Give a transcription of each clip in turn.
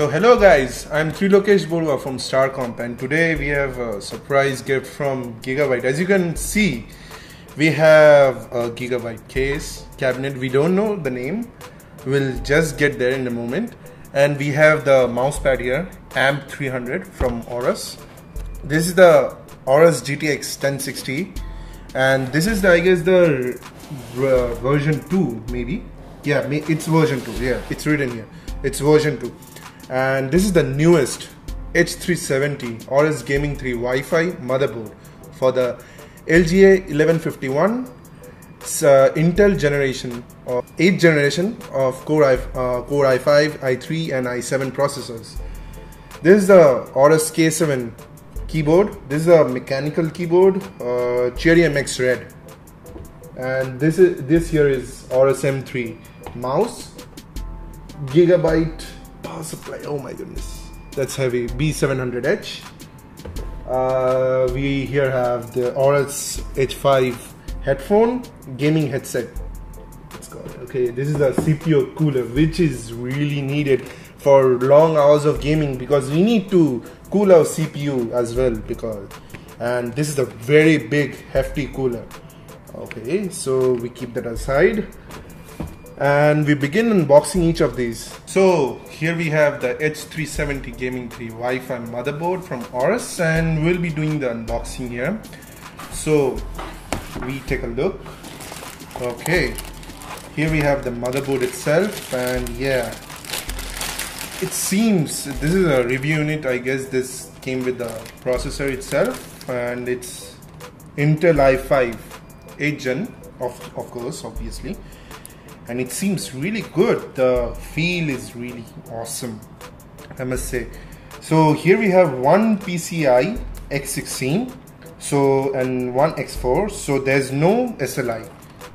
So hello guys, I'm Trilokesh Barua from Starcomp and today we have a surprise gift from Gigabyte. As you can see, we have a Gigabyte case, cabinet, we don't know the name, we'll just get there in a moment. And we have the mousepad here, AMP 300 from Aorus. This is the Aorus GTX 1060 and this is the, I guess the version 2 maybe. Yeah, it's version 2, yeah, it's written here. It's version 2 and this is the newest H370 Aorus Gaming 3 Wi-Fi motherboard for the LGA 1151 uh, Intel generation or 8th generation of Core, I, uh, Core i5, i3 and i7 processors. This is the Aorus K7 keyboard. This is a mechanical keyboard, uh, Cherry MX Red. And this is this here is Aorus M3 mouse, Gigabyte power supply. Oh my goodness. That's heavy. B700h uh, we here have the Aorus H5 headphone gaming headset. Okay this is a CPU cooler which is really needed for long hours of gaming because we need to cool our CPU as well because and this is a very big hefty cooler. Okay so we keep that aside and we begin unboxing each of these. So here we have the H370 Gaming 3 Wi-Fi motherboard from Aorus and we'll be doing the unboxing here. So we take a look. Okay, here we have the motherboard itself and yeah, it seems this is a review unit. I guess this came with the processor itself and it's Intel i5 8th gen of, of course obviously and it seems really good. The feel is really awesome I must say. So here we have one PCI X16 so and one X4 so there's no SLI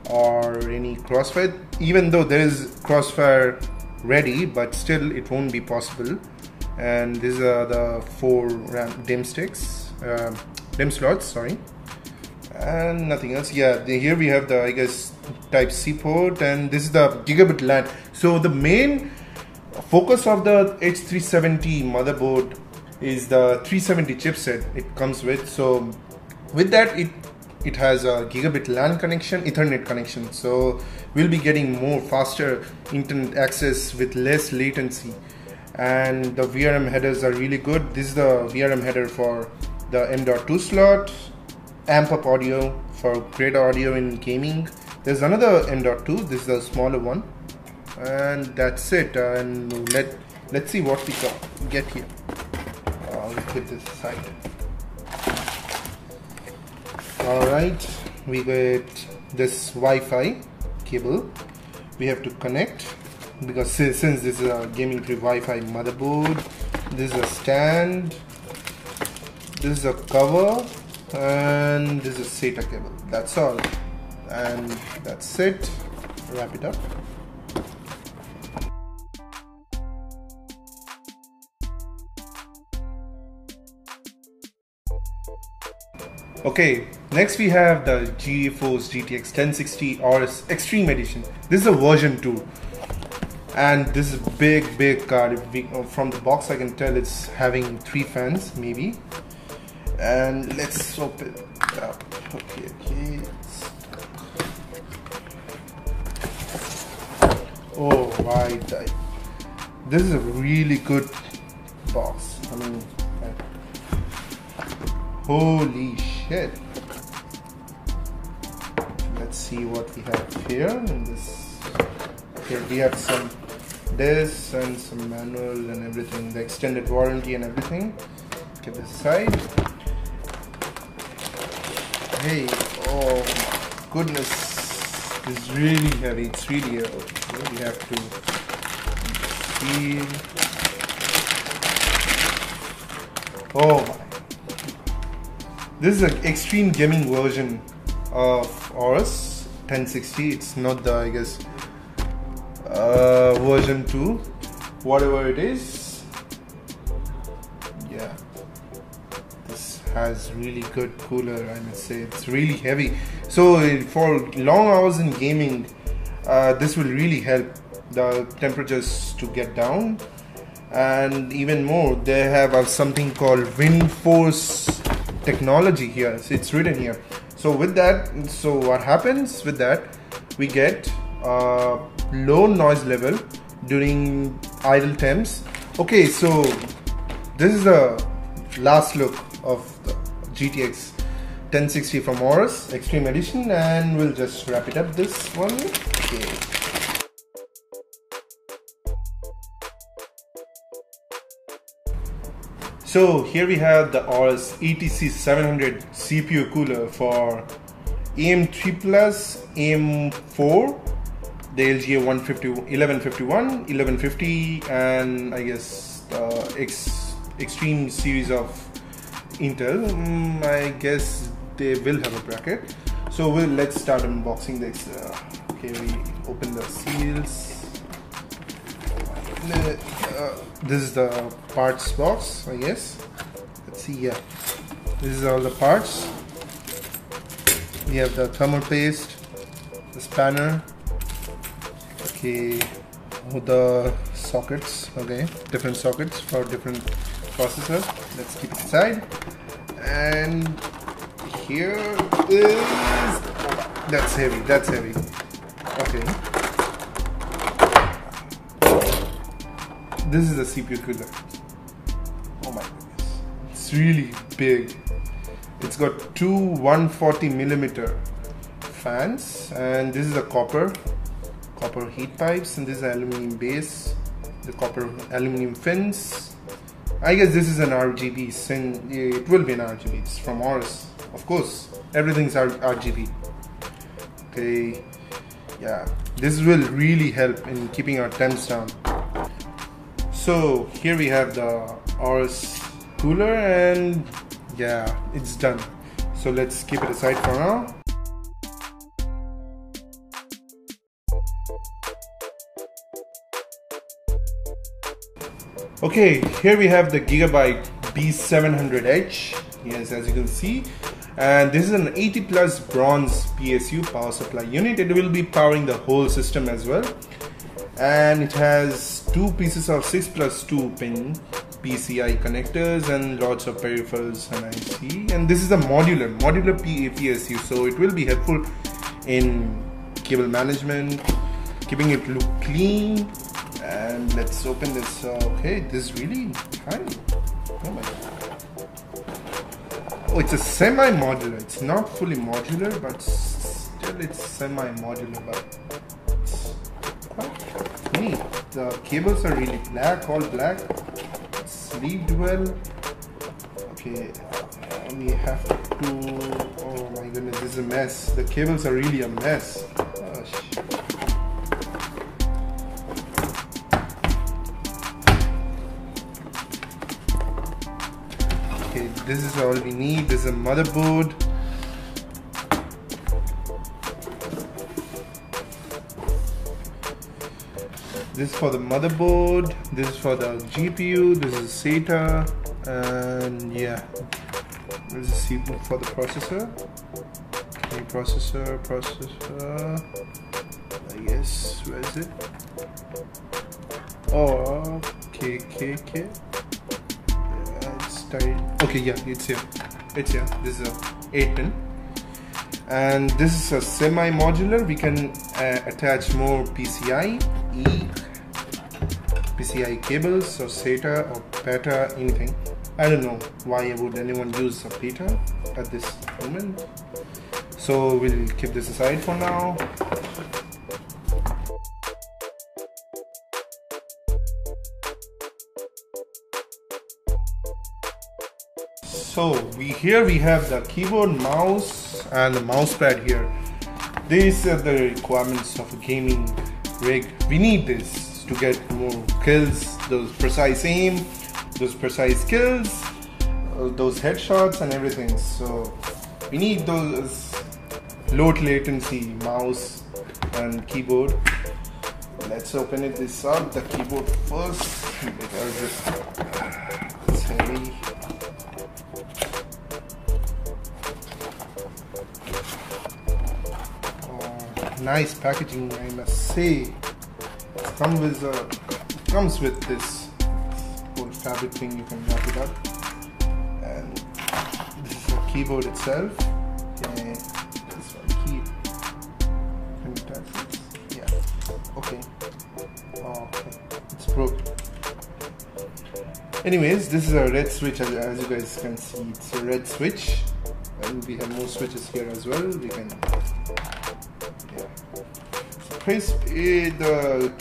or any crossfire. Even though there is crossfire ready but still it won't be possible. And these are the four RAM DIMM sticks uh, DIMM slots sorry. And nothing else. Yeah here we have the I guess type C port and this is the gigabit LAN. So the main focus of the H370 motherboard is the 370 chipset it comes with. So with that it it has a gigabit LAN connection ethernet connection. So we'll be getting more faster internet access with less latency. And the VRM headers are really good. This is the VRM header for the M.2 slot amp up audio for great audio in gaming there's another M.2 this is a smaller one. And that's it. And let let's see what we got get here. Uh, let's put this aside. All right. We get this Wi-Fi cable. We have to connect because since this is a gaming 3 Wi-Fi motherboard this is a stand this is a cover and this is a SATA cable. That's all and that's it. Wrap it up. Okay, next we have the GeForce GTX 1060 Aorus Extreme Edition. This is a version 2 and this is a big big card. We, uh, from the box I can tell it's having three fans maybe. And let's open it up. Okay okay oh why this is a really good box I mean uh, holy shit. Let's see what we have here in this. Here we have some this and some manual and everything the extended warranty and everything. Get this side. Hey oh goodness it's really heavy. It's really heavy we have to feel. Oh my. This is an extreme gaming version of Aorus 1060 it's not the I guess uh, version 2 whatever it is has really good cooler I must say it's really heavy. So for long hours in gaming uh, this will really help the temperatures to get down. And even more they have uh, something called wind force technology here. So it's written here. So with that so what happens with that? We get uh, low noise level during idle temps okay so this is the last look of the GTX 1060 from Aorus Extreme Edition and we'll just wrap it up this one. Okay. So here we have the Aorus ATC 700 CPU cooler for AM3 Plus, AM4, the LGA 150, 1151, 1150 and I guess the X, Extreme series of Intel. Mm, I guess they will have a bracket. So we'll, let's start unboxing this. Uh, okay, we open the seals. Uh, this is the parts box I guess let's see yeah this is all the parts we have the thermal paste the spanner okay the sockets okay different sockets for different processors. let's keep it aside and here is that's heavy that's heavy okay this is the CPU cooler. Oh my goodness. It's really big. It's got two 140 millimeter fans and this is a copper copper heat pipes and this is aluminum base the copper aluminum fins I guess this is an RGB sin it will be an RGB it's from Aorus of course. Everything's RGB okay yeah. This will really help in keeping our temps down. So here we have the Aorus cooler and yeah it's done. So let's keep it aside for now okay here we have the gigabyte b700h yes as you can see. And this is an 80 plus bronze PSU power supply unit. It will be powering the whole system as well. And it has two pieces of 6 plus 2 pin PCI connectors and lots of peripherals and IC and this is a modular modular PSU so it will be helpful in cable management keeping it look clean and let's open this uh, okay this is really tiny oh my god oh it's a semi modular it's not fully modular but still it's semi modular but quite neat. The cables are really black, all black, sleeved well. Okay, we have to, oh my goodness, this is a mess. The cables are really a mess. Okay, this is all we need. This is a motherboard. This is for the motherboard. This is for the GPU this is SATA. And yeah. This is CPU for the processor. Okay processor processor. I guess where is it? Oh okay okay okay okay yeah it's here. It's here. This is a 8 pin. And this is a semi-modular. We can uh, attach more PCI E PCI cables or SATA or PATA anything. I don't know why would anyone use a PATA at this moment. So we'll keep this aside for now so we here we have the keyboard mouse and the mouse pad here. These are the requirements of a gaming rig. We need this to get more kills, those precise aim, those precise kills, uh, those headshots and everything. So we need those low latency mouse and keyboard. Let's open it. This up, the keyboard first nice packaging I must say come with a comes with this whole fabric thing. You can wrap it up, and this is the keyboard itself. Okay, this one key. Yeah. Okay. Oh, okay. It's broke. Anyways, this is a red switch as, as you guys can see. It's a red switch, and we have more switches here as well. We can press eh, the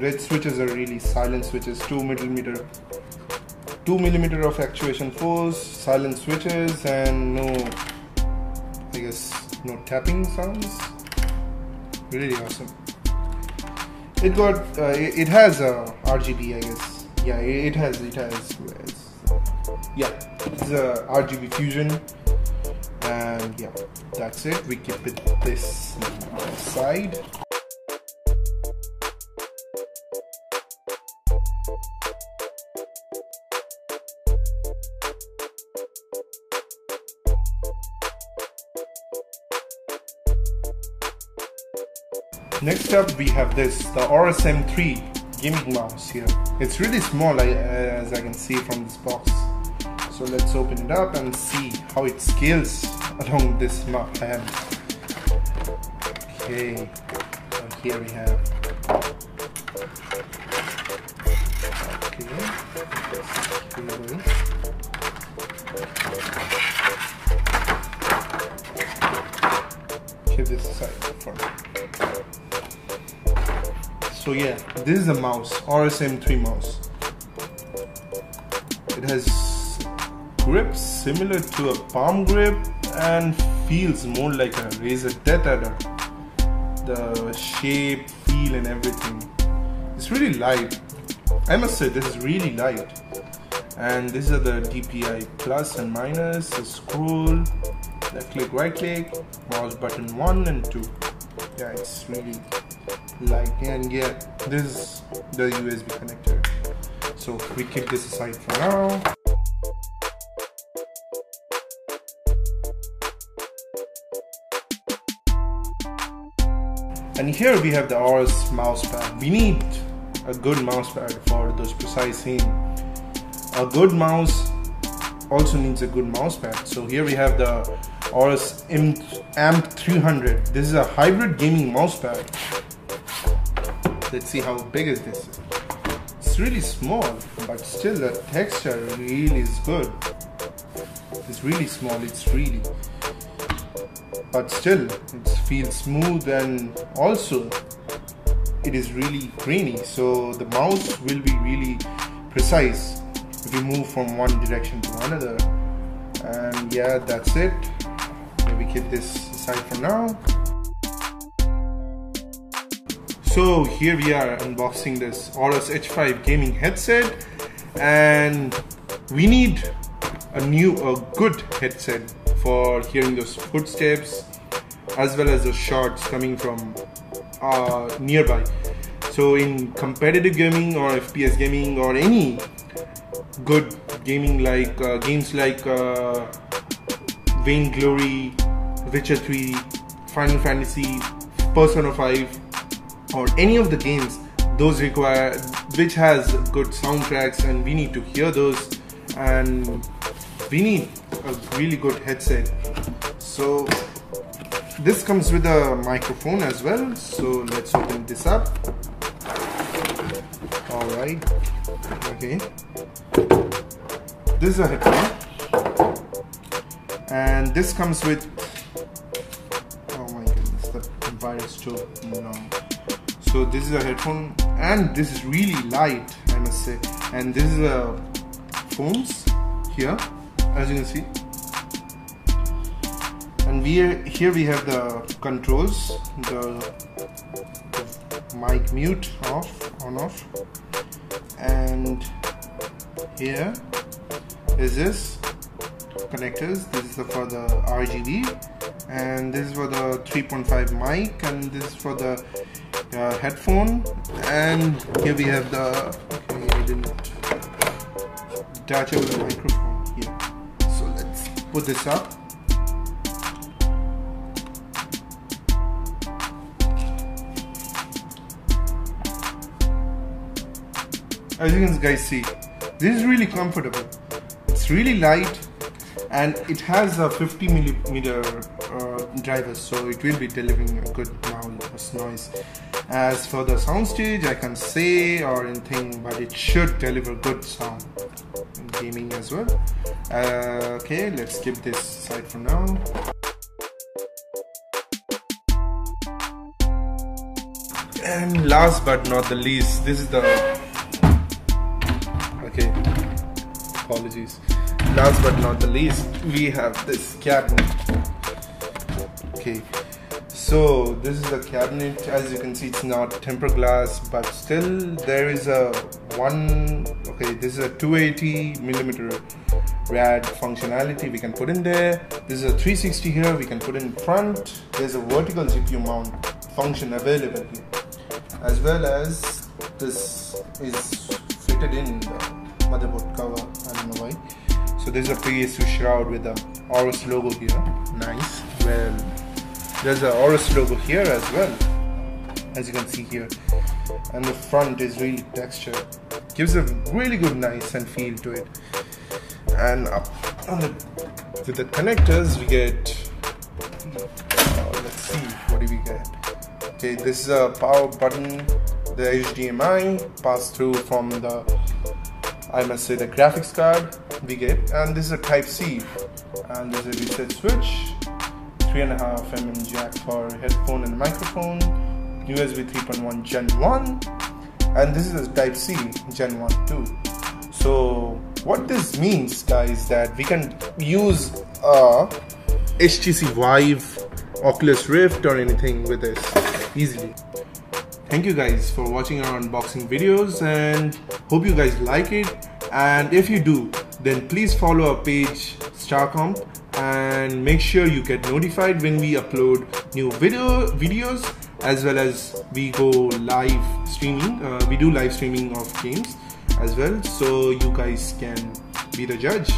red switches are really silent switches. 2 millimeter 2 millimeter of actuation force silent switches and no I guess no tapping sounds. Really awesome. It got uh, it, it, has a RGB I guess. Yeah it, has it has yeah it's a RGB fusion and yeah that's it we keep it this side Next up we have this, the Aorus M3 gaming mouse here. It's really small as I can see from this box. So let's open it up and see how it scales along this map hand. Okay, so here we have okay. this side front so yeah this is a mouse Aorus M3 mouse it has grip similar to a palm grip and feels more like a Razer death uh, adder the shape feel and everything. It's really light. I must say this is really light. And these are the DPI plus and minus the scroll left click right click mouse button 1 and 2 yeah it's really light. And yeah this is the USB connector. So we keep this aside for now and here we have the Aorus mousepad. We need a good mousepad for those precise aim a good mouse also needs a good mousepad. So here we have the Aorus AMP 300 this is a hybrid gaming mousepad. Let's see how big is this. It's really small but still the texture really is good. It's really small it's really but still it feels smooth and also it is really grainy. So the mouse will be really precise if you move from one direction to another. And yeah that's it. Maybe keep this aside for now. So here we are unboxing this Aorus H5 gaming headset. And we need a new a good headset for hearing those footsteps as well as the shots coming from uh, nearby. So in competitive gaming or FPS gaming or any good gaming like uh, games like uh, Vainglory, Witcher 3, Final Fantasy, Persona 5 or any of the games those require which has good soundtracks and we need to hear those and we need a really good headset. So this comes with a microphone as well. So let's open this up. All right. Okay. This is a headphone. And this comes with oh my goodness the virus too no. So this is a headphone and this is really light I must say. And this is a phones here as you can see. And we here we have the controls the, the mic mute off on off. And here is this connectors. This is for the RGB and this is for the 3.5 mic. And this is for the uh, headphone. And here we have the okay I didn't detachable microphone here so let's put this up as you guys see this is really comfortable. It's really light and it has a 50 millimeter uh, driver so it will be delivering a good amount of noise. As for the soundstage I can't say or anything but it should deliver good sound gaming as well. Uh, okay let's skip this side for now. And last but not the least this is the okay apologies. Last but not the least we have this cabinet okay so this is the cabinet. As you can see it's not tempered glass but still there is a one okay this is a 280 millimeter rad functionality we can put in there. This is a 360 here we can put in front. There's a vertical GPU mount function available here as well as this is fitted in the motherboard cover. I don't know why. So there's a PSU shroud with the Aorus logo here. Nice. Well, there's a Aorus logo here as well, as you can see here. And the front is really textured. Gives a really good nice and feel to it. And up on the, with the connectors we get, uh, let's see, what do we get? Okay, this is a power button, the HDMI pass through from the I must say the graphics card we get and this is a type C and there's a reset switch 3.5 mm jack for headphone and microphone USB 3.1 Gen 1 and this is a type C Gen 1 too. So what this means guys that we can use a HTC Vive Oculus Rift or anything with this easily. Thank you guys for watching our unboxing videos and hope you guys like it. And if you do then please follow our page starcomp and make sure you get notified when we upload new video videos as well as we go live streaming. Uh, we do live streaming of games as well so you guys can be the judge